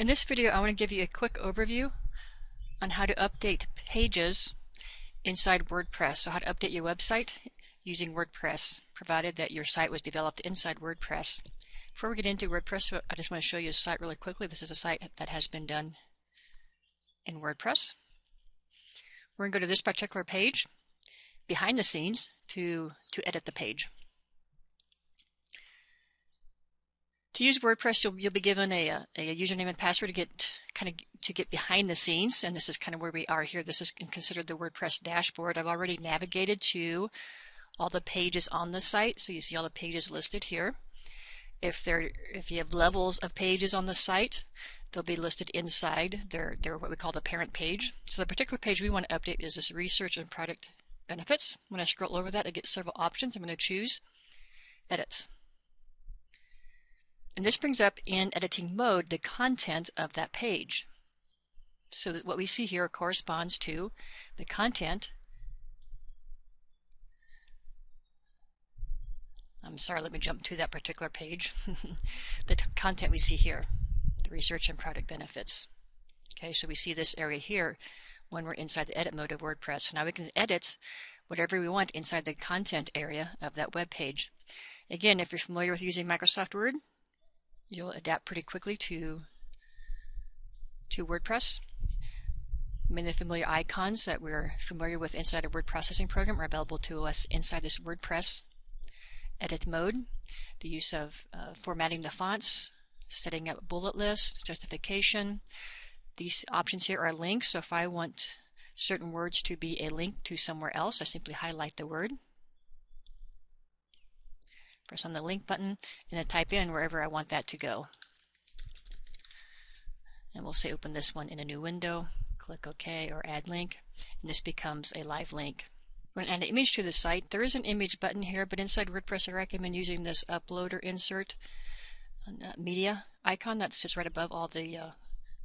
In this video, I want to give you a quick overview on how to update pages inside WordPress. So how to update your website using WordPress, provided that your site was developed inside WordPress. Before we get into WordPress, uh, I just want to show you a site really quickly. This is a site that has been done in WordPress. We're going to go to this particular page, behind the scenes, to, to edit the page. To use WordPress, you'll, you'll be given a, a, a username and password to get kind of to get behind the scenes, and this is kind of where we are here. This is considered the WordPress dashboard. I've already navigated to all the pages on the site, so you see all the pages listed here. If there, if you have levels of pages on the site, they'll be listed inside. They're, they're what we call the parent page. So the particular page we want to update is this research and product benefits. When I scroll over that, I get several options. I'm going to choose edit. And this brings up in editing mode the content of that page. So that what we see here corresponds to the content. I'm sorry, let me jump to that particular page. the content we see here, the research and product benefits. Okay, so we see this area here when we're inside the edit mode of WordPress. Now we can edit whatever we want inside the content area of that web page. Again, if you're familiar with using Microsoft Word, you'll adapt pretty quickly to to WordPress. Many of the familiar icons that we're familiar with inside a word processing program are available to us inside this WordPress edit mode. The use of uh, formatting the fonts, setting up bullet lists, justification. These options here are links, so if I want certain words to be a link to somewhere else, I simply highlight the word press on the link button, and then type in wherever I want that to go. And we'll say open this one in a new window, click OK or add link, and this becomes a live link. When add an image to the site, there is an image button here, but inside WordPress I recommend using this upload or insert uh, media icon that sits right above all the, uh,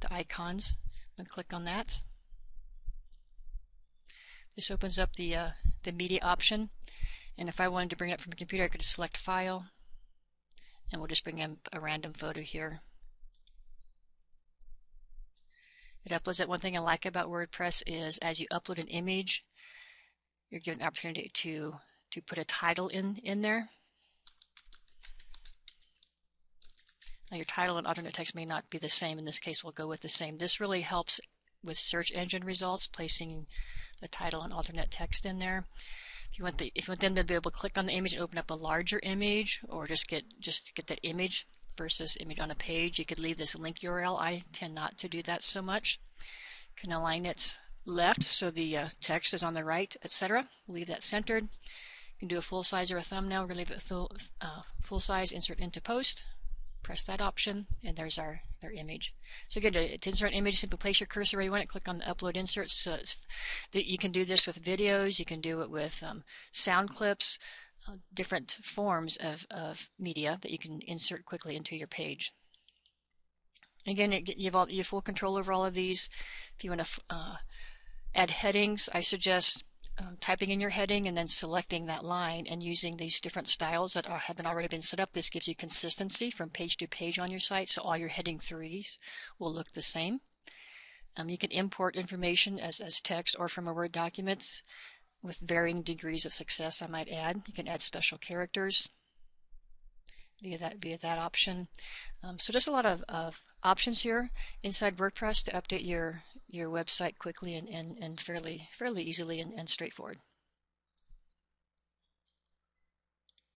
the icons. And click on that. This opens up the, uh, the media option. And if I wanted to bring it up from a computer, I could just select File, and we'll just bring in a random photo here. It uploads it. One thing I like about WordPress is as you upload an image, you're given the opportunity to, to put a title in, in there. Now your title and alternate text may not be the same. In this case, we'll go with the same. This really helps with search engine results, placing the title and alternate text in there. If you want the if you want them to be able to click on the image and open up a larger image, or just get just get that image versus image on a page, you could leave this link URL. I tend not to do that so much. Can align it left so the uh, text is on the right, etc. Leave that centered. You can do a full size or a thumbnail. We're going to leave it full, uh, full size, insert into post. Press that option, and there's our their image. So again, to, to insert an image, simply place your cursor where you want it, click on the upload inserts. So you can do this with videos, you can do it with um, sound clips, uh, different forms of, of media that you can insert quickly into your page. Again, it, you, have all, you have full control over all of these. If you want to uh, add headings, I suggest um, typing in your heading and then selecting that line and using these different styles that are, have been already been set up. This gives you consistency from page to page on your site, so all your heading threes will look the same. Um, you can import information as, as text or from a Word document with varying degrees of success, I might add. You can add special characters via that via that option. Um, so just a lot of, of options here inside WordPress to update your your website quickly and, and, and fairly fairly easily and, and straightforward.